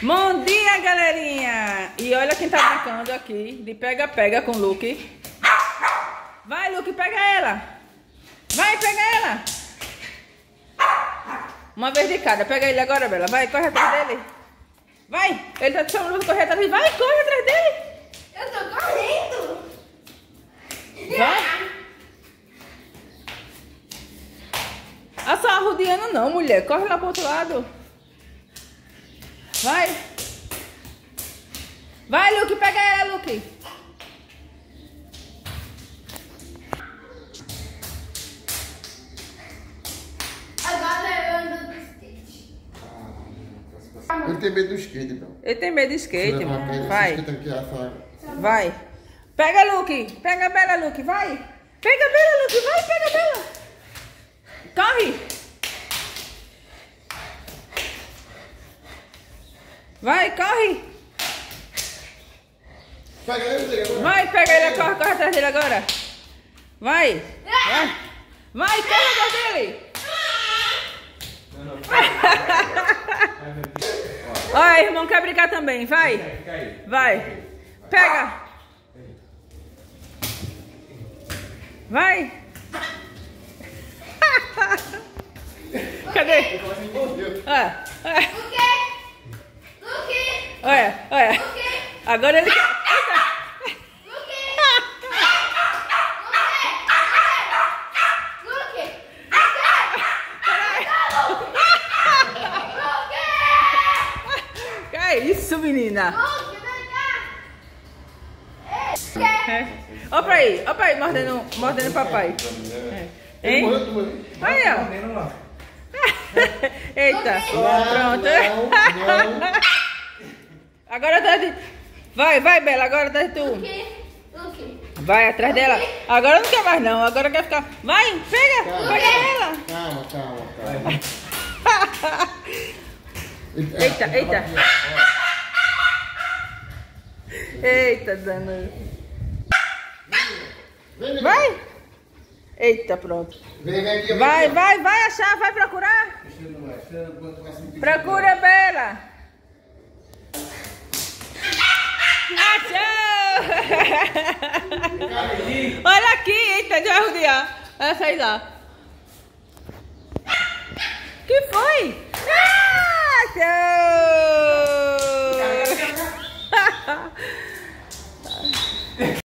Bom dia, galerinha! E olha quem tá brincando aqui de pega-pega com o Luke. Vai, Luke, pega ela! Vai, pega ela! Uma vez de cada. Pega ele agora, Bela. Vai, corre atrás dele. Vai! Ele tá te chamando pra correr atrás dele. Vai, corre atrás dele! Eu tô correndo! Vai! Ah, só arrodeando não, mulher. Corre lá pro outro lado. Vai. Vai, Luke. Pega ela, Luke. Agora eu ando no skate. Ele tem medo do skate, então. Ele tem medo de skate, mano. Vai. Vai. Pega, Luke. Pega a Bela, Luke. Vai. Pega a Bela, Luke. Vai, pega a Bela. Corre. Vai, corre. Pega ele, agora. Vai, pega ele, corre, corre atrás dele agora. Vai. Vai. Vai, corre atrás dele. Olha, irmão, quer brincar também. Vai. Vai. Pega. Vai. Cadê? Ah, ah. Olha, olha. Agora ele! Que é isso, menina? É. Ó pra aí, ó pra aí, mordendo, mordendo papai. Ele Hein? ó. Eita, pronto. Agora tá de... Vai, vai, Bela, agora tá de tu. Vai atrás dela. Agora não quer mais não, agora quer ficar... Vai, pega, Calma. pega ela. Calma, calma, calma. Eita, eita. Eita, vem. Vai. Eita, pronto. Vem, vem aqui. vem Vai, vai, vai achar, vai procurar. Procura, Bela. Achou! Olha aqui, eita, de arrodear. Olha, sai lá. que foi? Achou!